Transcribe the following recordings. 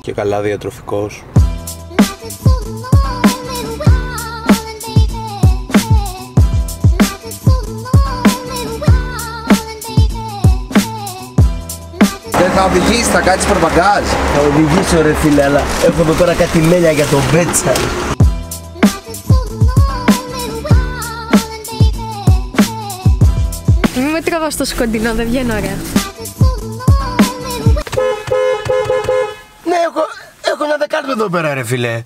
Και καλά διατροφικός. Δεν θα οδηγήσει, θα κάνει προπαγκάζ. Θα οδηγήσω ρε φίλε, αλλά έχω εδώ πέρα κάτι μέλια για τον Μπέτσα. Μην με τραβάς στο σκοντινό, δεν βγαίνω ωραία. Ναι, έχω, έχω ένα δεκάλεπτο εδώ πέρα ρε φίλε.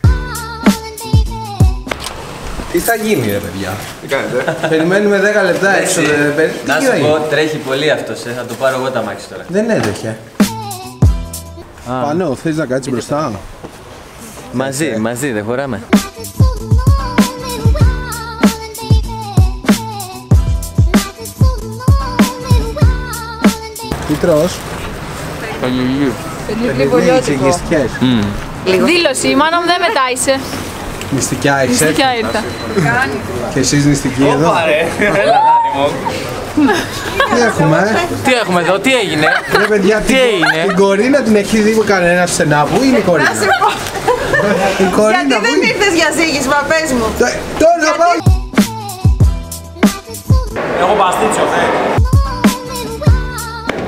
Τι θα γίνει ρε παιδιά; Τι κάνετε; Περιμένουμε 10 λεπτά έξω. δεν- περι- Να Τι σου θα πω, γίνει; τρέχει πολύ αυτός. Ε. Θα το πάρω εγώ τα μάξι τώρα. Δεν έτρεχε. Πάνω, θες να κάτσεις μπροστά; Μαζί, μαζί, δεν χωράμε. Τι τρως. Τσιγιστικές. Δήλωση, η μάνα μου δεν μετάισε. Νηστικιά είσαι. Ποια ήρθα. Και εσείς νηστικοί εδώ. Τι έχουμε, ε; Τι έχουμε εδώ, τι έγινε; Ρε παιδιά, Τι την- έγινε; Την Κορίνα την έχει δει κανένα στενά. Πού είναι η Κορίνα; Η Κορίνα Γιατί πού δεν είναι. ήρθες για ζήγισμα, πες μου. Τε- Τώρα πάω.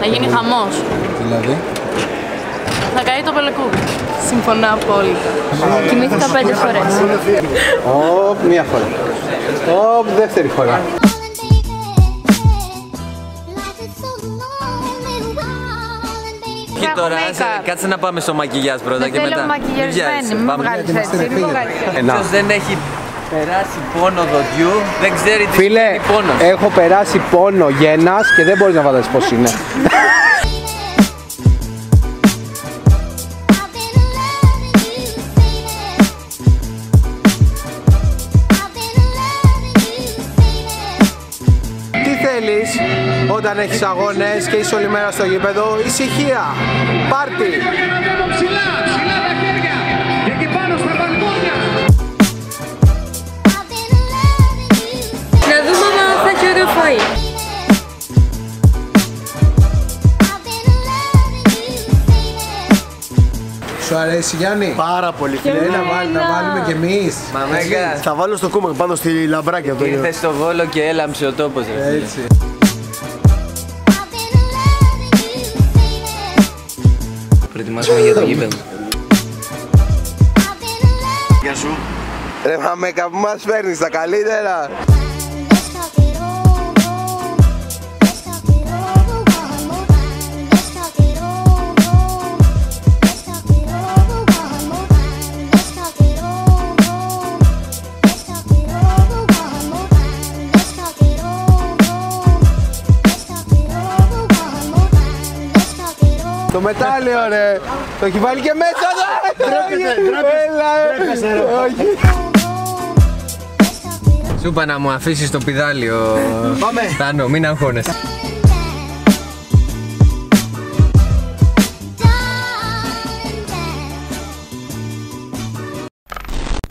Θα γίνει χαμός. Δηλαδή; Θα καεί το πελεκούδι. Συμφωνώ απόλυτα. Κοιμήθηκα πέντε φορές. Οπ, μία φορά. Οπ, δεύτερη φορά. Και τώρα, make-up. άσε, κάτσε να πάμε στο μακιγιάζ πρώτα και Δεν μετά. θέλω μακιγιαρισμένη, μην με βγάλεις έτσι. Μην με βγάλεις έτσι. Ποιος δεν έχει περάσει πόνο δοντιού, δεν ξέρει τι Φίλε, είναι πόνος. έχω περάσει πόνο γένας και δεν μπορείς να φανταστείς πώς είναι. Τι θέλεις όταν έχεις αγώνες και είσαι όλη μέρα στο γήπεδο, ησυχία, πάρτι. Σου αρέσει Γιάννη; Πάρα πολύ φίλε. Έλα, βάλ- να βάλουμε κι εμείς. Μαμέκα, Θα βάλω στο κόμμα πάνω στη λαμπράκια το ήρθες στο Βόλο και έλαμψε ο τόπος ρε φίλε. Έτσι. Προετοιμάζουμε για το γήπεδο. Ρε μαμέκα που μας φέρνεις τα καλύτερα. Το μετάλλιο ρε. Το έχει βάλει και μέσα. Έλα, ε. Όχι. Σου είπα να μου αφήσεις το πιδάλιο. Πάμε. Θάνο, μην αγχώνεσαι.